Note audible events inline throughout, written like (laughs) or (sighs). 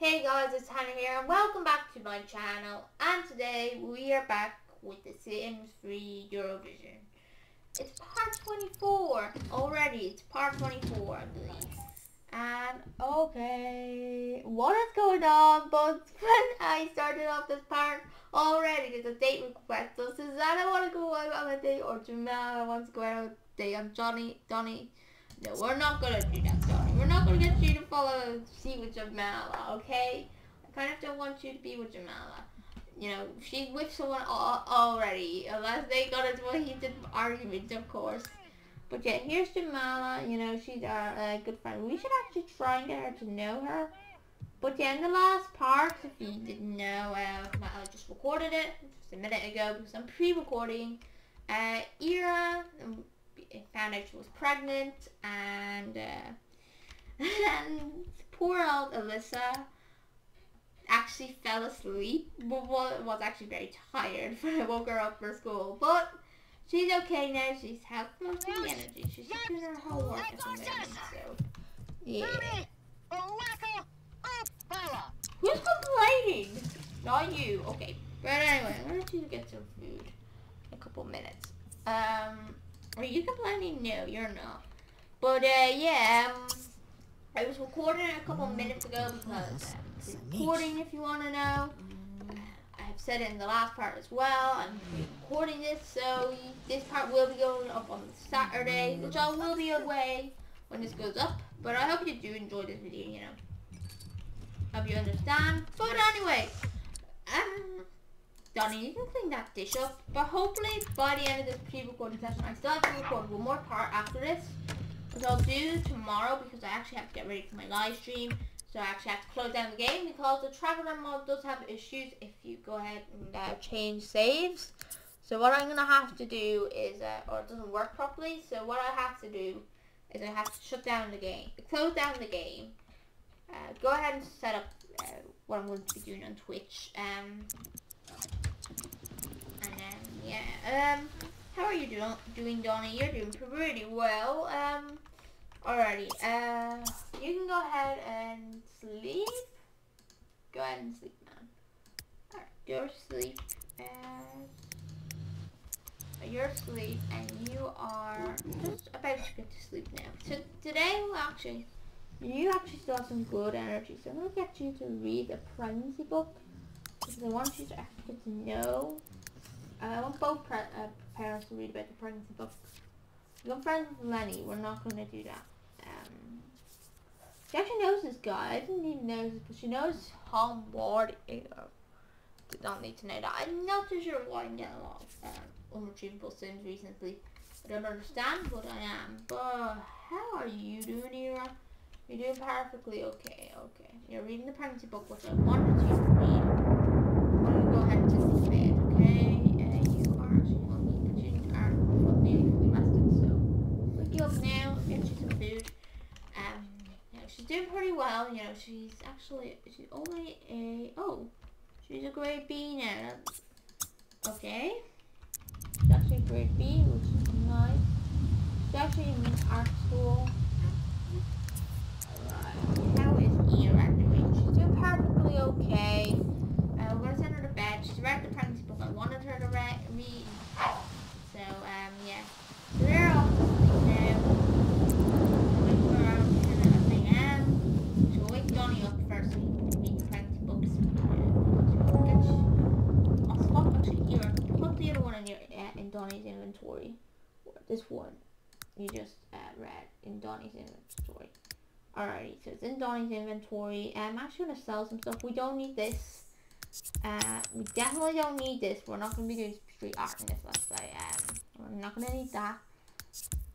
Hey guys, it's Hannah here and welcome back to my channel and today we are back with the Sims 3 Eurovision. It's part 24 already, it's part 24 I believe. And okay, what is going on? But (laughs) when I started off this part already, there's a date request. So Susanna want to go out on a date or Jamal wants to go out on a date and Johnny, Donny no, we're not gonna do that, Donny. We're not gonna get you to follow see with Jamala, okay? I kind of don't want you to be with Jamala. You know, she's with someone already, unless they got into a heated argument, of course. But yeah, here's Jamala, you know, she's our uh, good friend. We should actually try and get her to know her. But yeah, in the last part, if you didn't know, uh, I just recorded it just a minute ago because I'm pre-recording. Uh, Ira, found out she was pregnant and, uh, (laughs) and poor old Alyssa actually fell asleep. But was actually very tired (laughs) when I woke her up for school but she's okay now. She's had most of the energy. She's just doing her homework at the moment so yeah. who's complaining? Not you. Okay but anyway I'm gonna to get some food in a couple minutes. Um are you complaining? No, you're not. But uh, yeah, um, I was recording a couple minutes ago because um, recording, if you want to know. Uh, I've said it in the last part as well. I'm recording this, so this part will be going up on Saturday, which I will be away when this goes up. But I hope you do enjoy this video, you know. Hope you understand. But anyway, um, Donny, you can clean that dish up. But hopefully by the end of this pre-recorded session, I still have to record one more part after this. Which I'll do tomorrow because I actually have to get ready for my live stream. So I actually have to close down the game because the Traveler mod does have issues if you go ahead and uh, change saves. So what I'm going to have to do is, uh, or it doesn't work properly, so what I have to do is I have to shut down the game, close down the game, uh, go ahead and set up uh, what I'm going to be doing on Twitch. Um, yeah. Um, how are you doing, doing, Donny? You're doing pretty well. Um, alrighty. Uh, you can go ahead and sleep. Go ahead and sleep, man. Alright, you're asleep. And you're asleep, and you are just about to get to sleep now. So today, we'll actually, you actually still have some good energy. So I'm gonna get you to read a pregnancy book because I want you to actually get to know uh, I want both uh, parents to read about the pregnancy books. Your friend Lenny, we're not going to do that. Um, she actually knows this guy. I didn't even know this, but she knows Tom Ward. Did not need to know that. I'm not too sure why I'm getting a lot of um, unretrievable sims recently. I don't understand, but I am. But how are you doing, Ira? You're doing perfectly okay. Okay. You're reading the pregnancy book, which I wanted you to read. I'm going to go ahead and just bed, okay? doing pretty well. You know, she's actually, she's only a, oh, she's a grade B now. Okay. She's actually a grade B, which is nice. She's actually in art school. Alright, how is Ira doing? She's doing perfectly okay. Uh, we're gonna send her to bed. She's read the pregnancy book I wanted her to read. So, um, yeah. So they're inventory. This one you just uh, read in Donny's inventory. Alrighty, so it's in Donny's inventory. I'm actually going to sell some stuff. We don't need this. Uh, we definitely don't need this. We're not going to be doing street art in this, let's. Um, we're not going to need that.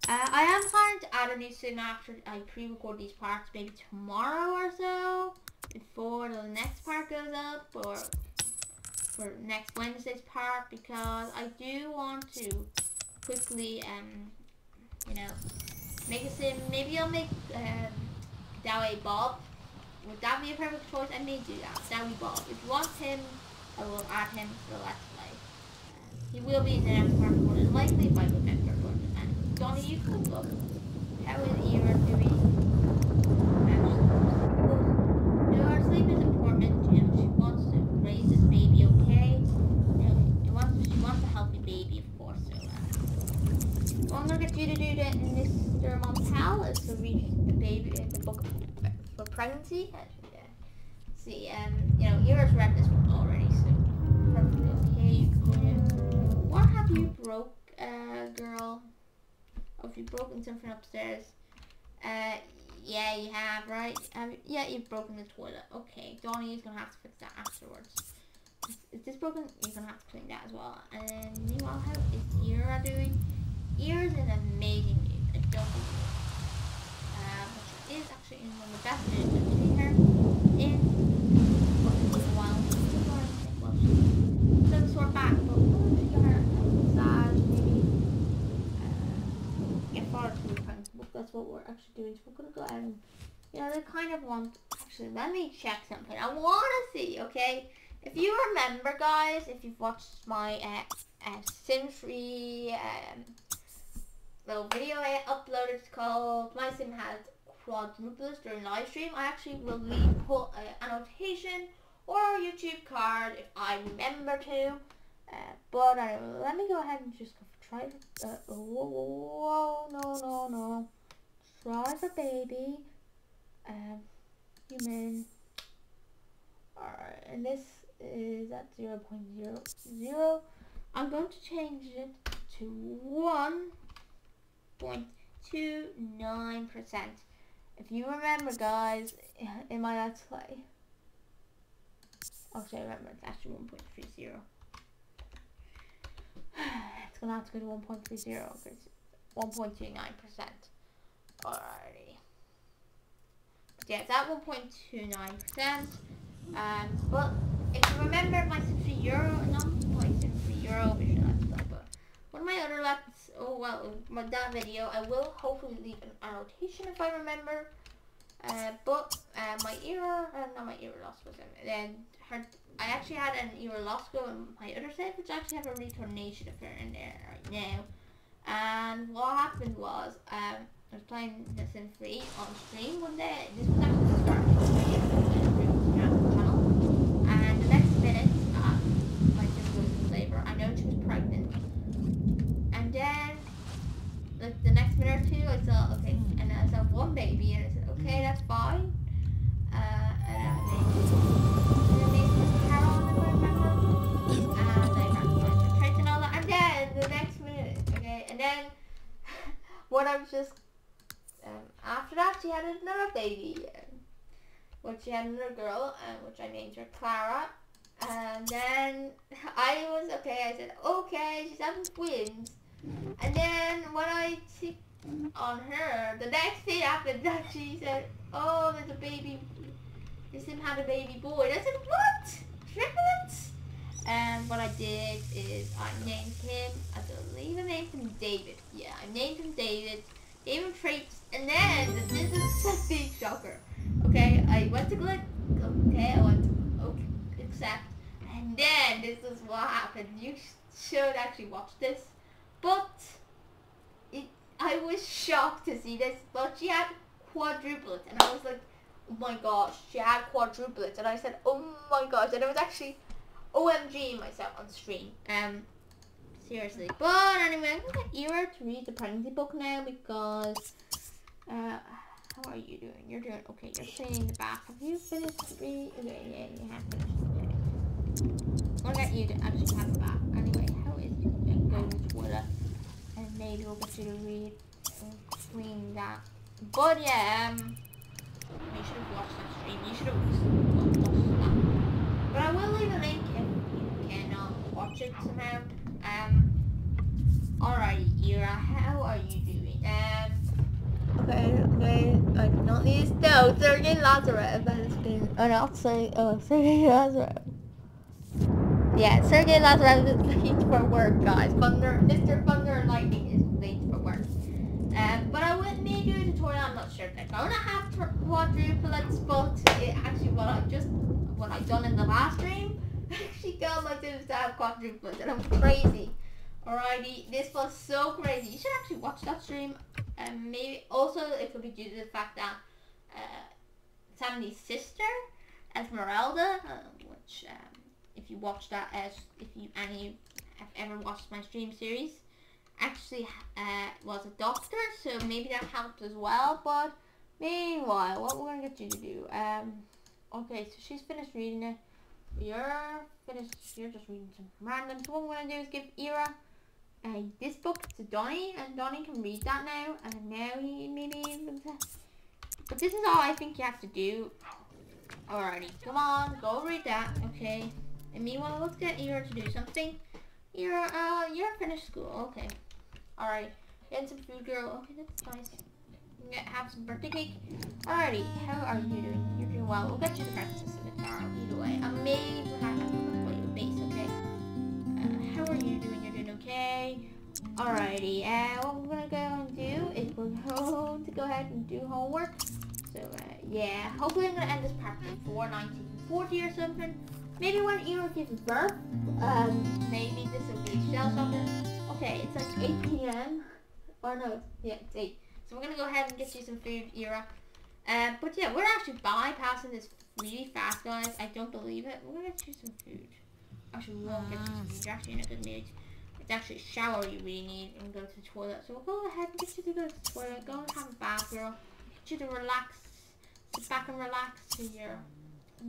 Uh, I am planning to add a new soon after I pre-record these parts, maybe tomorrow or so, before the next part goes up, or for next Wednesday's part because I do want to quickly, um, you know, make a sim. Maybe I'll make um, Douwe Bob. Would that be a perfect choice? I may do that. Douwe Bob. If you want him, I will add him to the Let's Play. he will be in the next part more than likely I remember. But and Donny, you can look. How is Ira doing? No, our sleep is important. Ira Montell is to read the baby in the book for pregnancy. See, um, you know, Ira's read this one already, so okay. You What have you broke, uh, girl? Oh, you've broken something upstairs. Uh, yeah, you have, right? Um, yeah, you've broken the toilet. Okay, Donny is gonna have to fix that afterwards. Is, is this broken? You're gonna have to clean that as well. And meanwhile, how is Ira doing? Ira's in amazing mood. I don't believe it. Um, she is actually in one of the best moods I've seen her in is it, a while. Anything. Well, she's still sore back, but she got her massage, maybe? Uh, get forward to the front book. That's what we're actually doing. So we're gonna go ahead and, you know, they kind of want. Actually, let me check something. I want to see. Okay, if you remember, guys, if you've watched my uh, uh, Sim Free um, little video I uploaded it's called My Sim Has Quadruples during live stream, I actually will leave put uh, annotation or a YouTube card if I remember to. Uh, but let me go ahead and just try. Uh, whoa, whoa, whoa, no, no, no. Try for baby. Um, human. Alright, and this is at 0 0.00. I'm going to change it to 1.29%. If you remember, guys, in my Let's Play, actually, I remember it's actually 1.30. (sighs) it's gonna have to go to 1.30 because 1.29%. Alrighty. Yeah, it's at 1.29%. Um, but if you remember my 60 euro, not my 60 euro but one of my other let's, oh well, my that video, I will hopefully leave an annotation if I remember. Uh, but uh, my ear, uh, not my ear loss was in, then her, I actually had an ear loss go in my other side, which actually have a returnation of her in there right now. And what happened was, um, I was playing The Sim 3 on stream one day. This was actually the start of the channel. And the next minute, uh, my sister was in labor. I know she was pregnant. And then, like the next minute or two, I saw, okay, and Baby, and I said, okay, that's fine. Uh, and I made, and I Carol, if I remember. And I ran to church and all that. The next minute, okay, and then, (laughs) what I was just um, after that, she had another baby, um, which she had another girl, um, which I named her Clara. And then (laughs) I was okay. I said okay. She's having twins. And then when I took on her, the next thing happened that she said, "Oh, there's a baby. This him had a baby boy." I said, "What? Triplets?" And what I did is I named him. I believe I named him David. Yeah, I named him David. Him traits and then, this is (laughs) a big shocker. Okay, I went to click, okay, I went to okay, accept, and then this is what happened. You should actually watch this. But, I was shocked to see this, but she had quadruplets, and I was like, oh my gosh, she had quadruplets, and I said, oh my gosh, and it was actually OMG myself on stream. Um, seriously. But anyway, I'm gonna get Ira to read the pregnancy book now because uh, how are you doing? You're doing okay. You're cleaning the back. Have you finished three? Okay, yeah, you have finished. I'll get you to actually have a bath. Anyway, how is it going to toilet? And maybe we'll get you to read and clean that. But yeah, um, you should have watched that stream. You should have watched that. But I will leave a link if you can uh, watch it somehow. Um, alright, Ira, how are you doing? Um, Okay, okay, I did not need to know Sergei Lazarev has been, oh not Sergei, oh, (laughs) Sergei Lazarev. Yeah, Sergei Lazarev is late for work, guys. Thunder, Mr. Thunder and Lightning is late for work. Um, but Doing a tutorial, I'm not sure if I'm gonna have quadruplets, but it actually what I just, what I done in the last stream, (laughs) actually got my sims to have quadruplets, and I'm crazy. Alrighty, this was so crazy. You should actually watch that stream. And um, maybe also it could be due to the fact that uh, sister, Esmeralda, uh, which um, if you watch that as if you any have ever watched my stream series, actually uh, was a doctor, so maybe that helped as well. But meanwhile, what we're gonna get you to do? Um, okay, so she's finished reading it. You're finished. You're just reading some random. So what we're gonna do is give Ira uh, this book to Donny, and Donny can read that now. And now he maybe. But this is all I think you have to do. Alrighty, come on, go read that, okay? And meanwhile, let's get Ira to do something. Ira, uh, you're finished school, okay. Alright, get some food, girl. Okay, that's nice. Get, have some birthday cake. Alrighty, how are you doing? You're doing well. We'll get you the breakfast the tomorrow, either way. I may have a base, okay? Uh, how are you doing? You're doing okay? Alrighty, uh, what we're gonna go and do is we're going to go ahead and do homework. So, uh, yeah, hopefully I'm gonna end this part before 1940 or something. Maybe when Ira gives birth, um, maybe this will be a shell something. Okay, it's like 8 p.m. Or no, yeah, it's 8. So we're gonna go ahead and get you some food, Ira. Uh, but yeah, we're actually bypassing this really fast, guys. I don't believe it. We're gonna get you some food. Actually, we won't get you some food. You're actually in a good mood. It's actually a shower you really need and go to the toilet. So we'll go ahead and get you to go to the toilet. Go and have a bath, girl. Get you to relax. Sit back and relax to your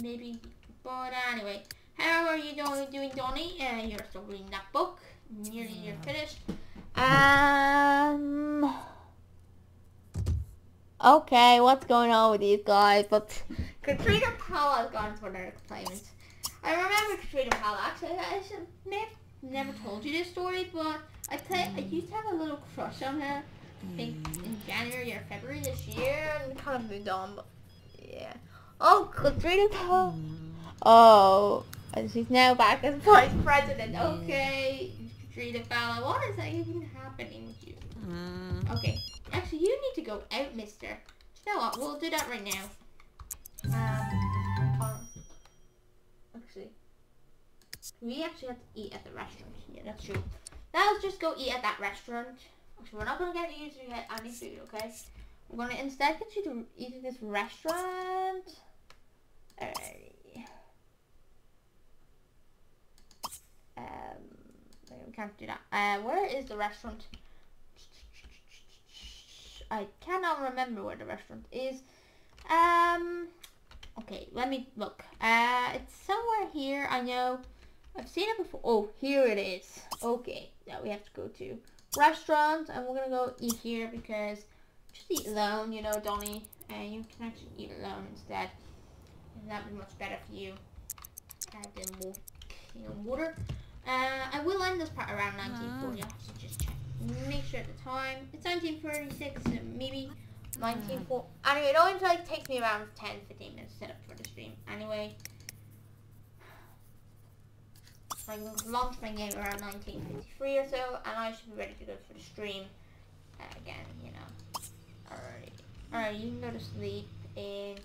maybe. But anyway, how are you doing, doing Donny? Uh, you're still reading that book. Nearly you're mm. finished. Um. Okay, what's going on with these guys? But Katrina Powell has gone to another claimant. I remember Katrina Powell. Actually, I should never, never told you this story, but I play. I used to have a little crush on her. I think mm. in January or February this year, and kind of moved on. But yeah. Oh, Katrina Powell. Mm. Oh, and she's now back as vice president. Okay, Katrina Powell. What is even happening with you? Okay. Actually, you need to go out, mister. You know what? We'll do that right now. Um, um, actually, we actually have to eat at the restaurant. Yeah, that's true. Now let's just go eat at that restaurant. Actually, we're not going to get you to get any food, okay? We're going to instead get you to eat at this restaurant. Um, we can't do that. Uh, where is the restaurant? I cannot remember where the restaurant is. Um, okay, let me look. Uh, it's somewhere here. I know. I've seen it before. Oh, here it is. Okay, now we have to go to restaurant, and we're gonna go eat here because just eat alone, you know, Donny. And you can actually eat alone instead. And that'd be much better for you. Add in more, water. Uh, I will end this part around 1940. I'll have to just check make sure at the time. It's 1946, so maybe 1940. Anyway, it only like takes me around 10, 15 minutes to set up for the stream. Anyway, I launched my game around 1953 or so, and I should be ready to go for the stream uh, again, you know. Alright. Alright, you can go to sleep, and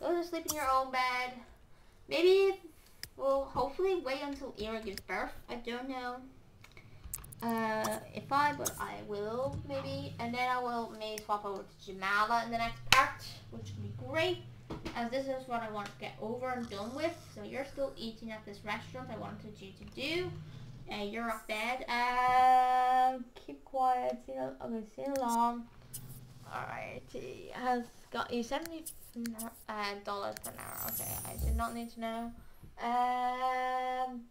go to sleep in your own bed. Maybe, we'll hopefully wait until Ira gives birth. I don't know uh, if I, but I will maybe, and then I will maybe swap over to Jamala in the next part, which would be great, as this is what I want to get over and done with. So you're still eating at this restaurant I wanted you to do. Uh, you're off bed. Um, keep quiet. See, okay, see along. Alright, has got you seventy uh, dollars per hour. Okay, I did not need to know. Um.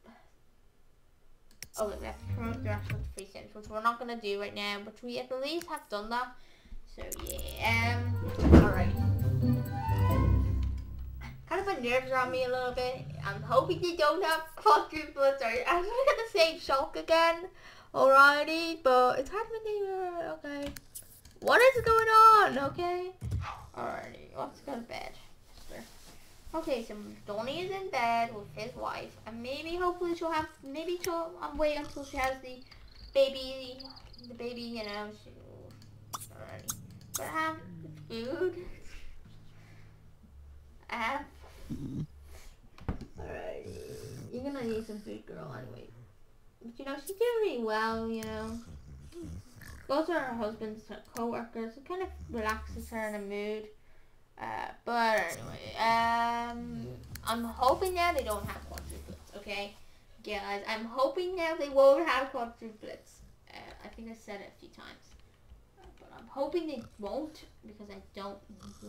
Oh, we have to promote rest free cents, which we're not to do right now, but we at least have done that. So, yeah. Um, alright. Kind of my nerves are on me a little bit. I'm hoping you don't have quadruplets, or I'm going to say shock again. Alrighty, but it's hard to me. Okay. What is going on? Okay. Alrighty, let's go to bed. Okay, so Donny is in bed with his wife, and maybe, hopefully, she'll have, maybe she'll um, wait until she has the baby, the baby, you know, she, alright. But have food. I (laughs) have, mm-hmm. alright. You're gonna need some food, girl, anyway. But, you know, she's doing really well, you know. Mm-hmm. Goes to her husband's co-workers, it kind of relaxes her in a mood. Uh, but anyway, um, I'm hoping now they don't have quadruplets, okay? Guys, I'm hoping now they won't have quadruplets. Uh, I think I said it a few times. Uh, But I'm hoping they won't because I don't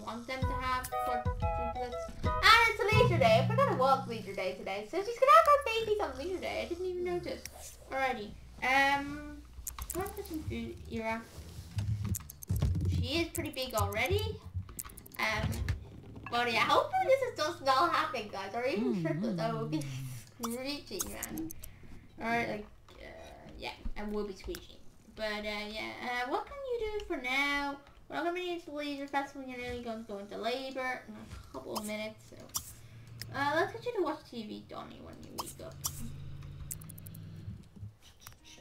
want them to have quadruplets. And it's a leisure day. I forgot it was leisure day today. So she's gonna have her babies on leisure day. I didn't even notice. Alrighty. Um, I want to some food here. She is pretty big already. Um, but yeah, hopefully this is just not happening, guys. Or even triplets. I will be screeching, man. Alright, like, uh, yeah, I will be screeching. But, uh, yeah, uh, what can you do for now? We're not going to be into the laser festival. You're going to go into labor in a couple of minutes. So, uh, let's get you to watch TV, Donny, when you wake up.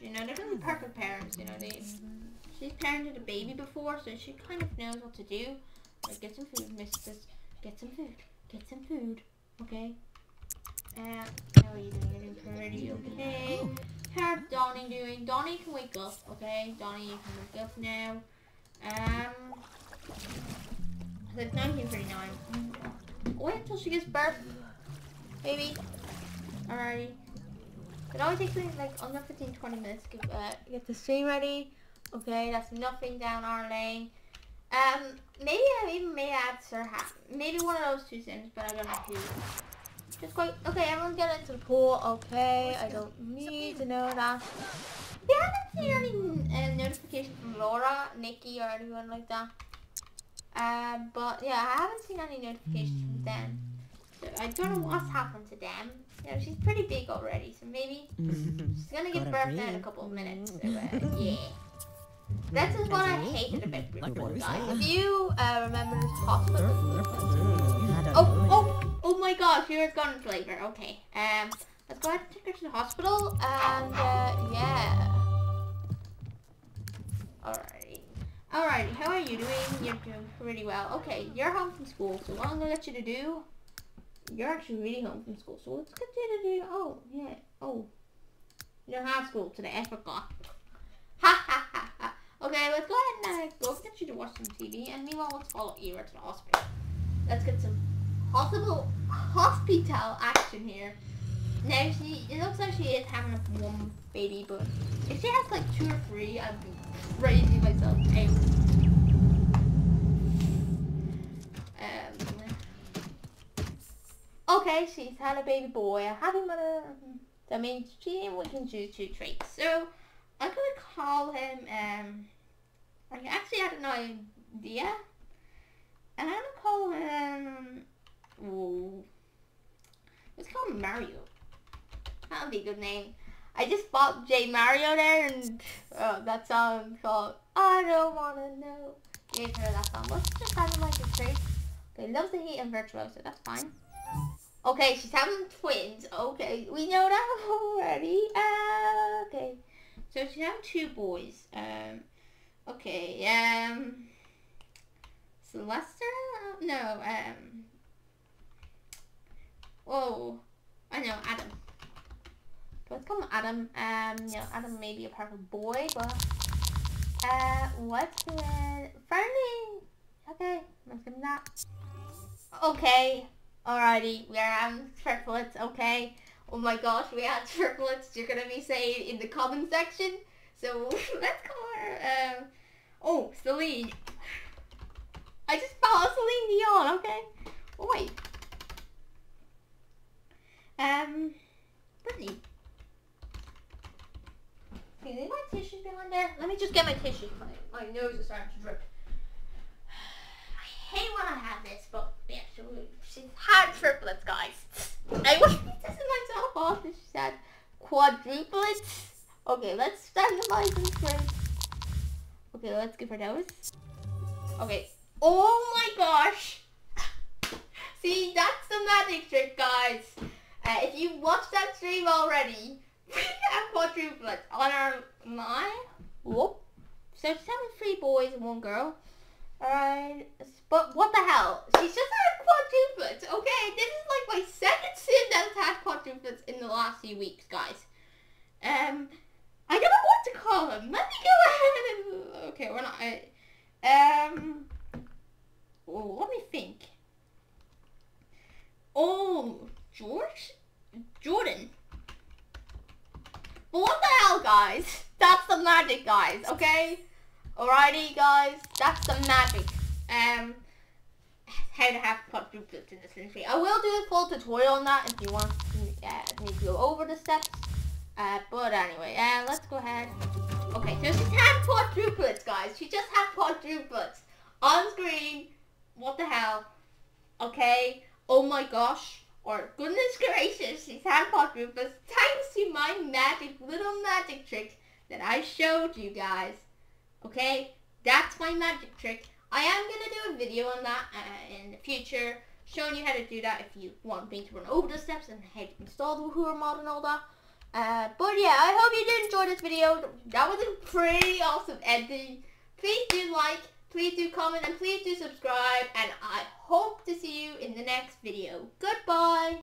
You know, they're to be perfect parents. You know, they she's parented a baby before, so she kind of knows what to do. Like, get some food, missus. Get some food. Get some food. Okay? Uh, how are you doing? You're doing pretty okay. How's Donny doing? Donny can wake up, okay? Donny, you can wake up now. Um, it's 1939. Wait until she gives birth, maybe. Alrighty. It only takes me like under 15, 20 minutes to get, uh, get the stream ready. Okay, that's nothing down our lane. Um, maybe I even may add Serhat. Maybe one of those two sims, but I don't know who. Just quite okay. Everyone get into the pool. Okay, I don't need to know that. We haven't seen any uh, notification from Laura, Nikki, or anyone like that. Um, but yeah, I haven't seen any notifications from them. So I don't know what's happened to them. Yeah, she's pretty big already, so maybe (laughs) she's gonna give Gotta birth in a couple of minutes. So uh, yeah. (laughs) That's just what I hated about guys. If you uh, remember this hospital. Oh, oh, oh my gosh, you're gun flavor. Okay. Um, let's go ahead and take her to the hospital. And, uh, yeah. Alrighty. Alrighty, how are you doing? You're doing pretty well. Okay, you're home from school, so what I'm gonna get you to do, you're actually really home from school, so let's get you to do, oh, yeah, oh. You don't have school today, I forgot. Okay, let's go ahead and uh, go get you to watch some TV, and meanwhile, let's follow Ira to the hospital. Let's get some hospital hospital action here. Now she it looks like she is having a one baby, but if she has like two or three, I'd be crazy myself. Hey. Um, okay, she's had a baby boy, a happy mother. That means she we can choose two traits. So I'm gonna call him um I actually had an idea. And I'm gonna call him Ooh. Let's call him Mario. That would be a good name. I just bought J Mario there and uh, that song called I Don't Wanna Know. Gave her that song. What's just having like a trait? Okay, loves the heat and virtuoso, that's fine. Okay, she's having twins. Okay, we know that (laughs) already. Uh, okay. So she's having two boys. Um okay, um Sylvester? No, um Oh, I know, Adam. Let's call him Adam. Um, you know, Adam may be a perfect boy, but uh, what's the friendly? Okay, let's give him that. Okay, alrighty, we are having triplets. Okay. Oh my gosh, we have triplets. You're gonna be saying in the comment section. So (laughs) let's call her. Um, oh, Celine. I just followed Celine Dion. Okay. Oh wait. Um, Brittany. Okay, leave my tissues behind there. Let me just get my tissues. My, my nose is starting to drip. I hate when I have this, but yeah, she's had triplets, guys. I was pissing myself off if she had quadruplets. Okay, let's standardize this first. Okay, let's give her those. Okay. Oh my gosh. (laughs) See, that's the magic trick, guys. Uh, if you watched that stream already, (laughs) we have quadruplets on our line. Whoop. So having three boys and one girl. Alright. But what the hell? She's just had quadruplets. Okay, this is like my second sim that's had quadruplets in the last few weeks, guys. Um, I don't know what to call him. Let me go ahead and... Okay, we're not... Uh, um... Oh, let me think. Oh, George? Jordan. But what the hell, guys? That's the magic, guys, okay? Alrighty, guys, that's the magic. Um, how to have quadruplets in Sims 3. I will do a full tutorial on that if you want uh, me to go over the steps. Uh, but anyway, uh, let's go ahead. Okay, so she's had quadruplets, guys. She just had quadruplets on screen. What the hell? Okay. Oh my gosh. Or goodness gracious, she's had quadruplets thanks to my magic, little magic trick that I showed you guys. Okay? That's my magic trick. I am going to do a video on that uh, in the future, showing you how to do that if you want me to run over the steps and how to install the Wahoo mod and all that. Uh, but yeah, I hope you did enjoy this video. That was a pretty awesome ending. Please do like, please do comment, and please do subscribe. And I hope to see you in the next video. Goodbye.